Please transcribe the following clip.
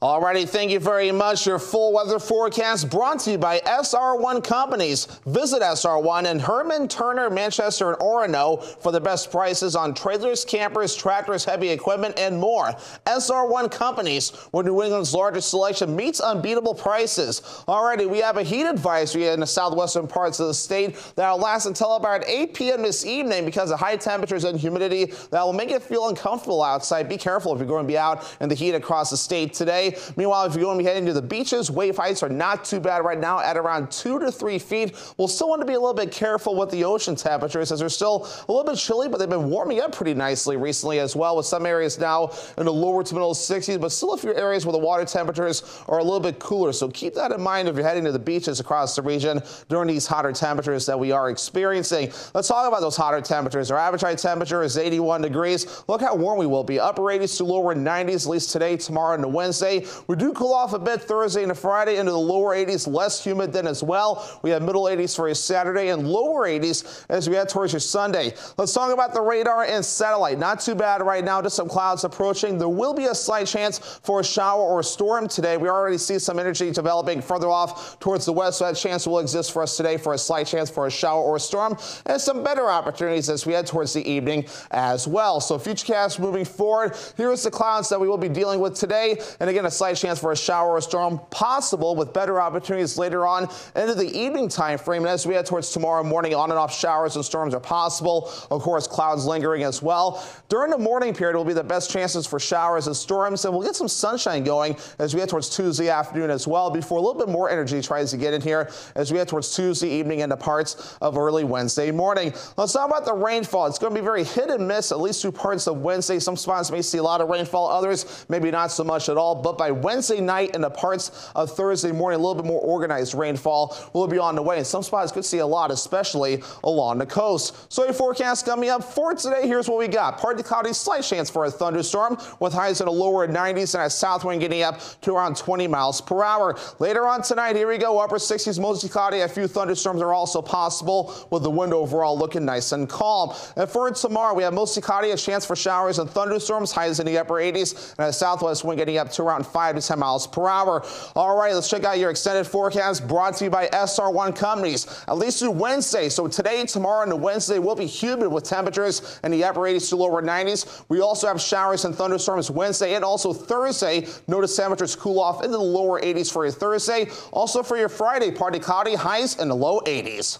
Alrighty, thank you very much. Your full weather forecast brought to you by SR1 Companies. Visit SR1 in Hermon, Turner, Manchester, and Orono for the best prices on trailers, campers, tractors, heavy equipment, and more. SR1 Companies, where New England's largest selection meets unbeatable prices. Alrighty, we have a heat advisory in the southwestern parts of the state that will last until about 8 p.m. this evening because of high temperatures and humidity that will make it feel uncomfortable outside. Be careful if you're going to be out in the heat across the state today. Meanwhile, if you're going to be heading to the beaches, wave heights are not too bad right now at around two to three feet. We'll still want to be a little bit careful with the ocean temperatures as they're still a little bit chilly, but they've been warming up pretty nicely recently as well with some areas now in the lower to middle 60s, but still a few areas where the water temperatures are a little bit cooler. So keep that in mind if you're heading to the beaches across the region during these hotter temperatures that we are experiencing. Let's talk about those hotter temperatures. Our average high temperature is 81 degrees. Look how warm we will be. Upper 80s to lower 90s, at least today, tomorrow, and Wednesday. We do cool off a bit Thursday and Friday into the lower 80s, less humid then as well. We have middle 80s for a Saturday and lower 80s as we head towards your Sunday. Let's talk about the radar and satellite. Not too bad right now, just some clouds approaching. There will be a slight chance for a shower or a storm today. We already see some energy developing further off towards the west, so that chance will exist for us today for a slight chance for a shower or a storm and some better opportunities as we head towards the evening as well. So futurecast moving forward. Here's the clouds that we will be dealing with today. And again, a slight chance for a shower or storm possible with better opportunities later on into the evening time frame. And as we head towards tomorrow morning, on and off showers and storms are possible. Of course, clouds lingering as well. During the morning period will be the best chances for showers and storms, and we'll get some sunshine going as we head towards Tuesday afternoon as well before a little bit more energy tries to get in here as we head towards Tuesday evening into parts of early Wednesday morning. Let's talk about the rainfall. It's going to be very hit and miss, at least through parts of Wednesday. Some spots may see a lot of rainfall, others maybe not so much at all, but by Wednesday night and the parts of Thursday morning, a little bit more organized rainfall will be on the way. And some spots could see a lot, especially along the coast. So your forecast coming up for today, here's what we got. Partly cloudy, slight chance for a thunderstorm with highs in the lower 90s and a south wind getting up to around 20 miles per hour. Later on tonight, here we go, upper 60s, mostly cloudy. A few thunderstorms are also possible with the wind overall looking nice and calm. And for tomorrow, we have mostly cloudy, a chance for showers and thunderstorms, highs in the upper 80s and a southwest wind getting up to around 5 to 10 miles per hour. All right, let's check out your extended forecast brought to you by SR1 Companies. At least through Wednesday. So today, tomorrow, and Wednesday will be humid with temperatures in the upper 80s to lower 90s. We also have showers and thunderstorms Wednesday and also Thursday. Notice temperatures cool off into the lower 80s for your Thursday. Also for your Friday, partly cloudy, highs in the low 80s.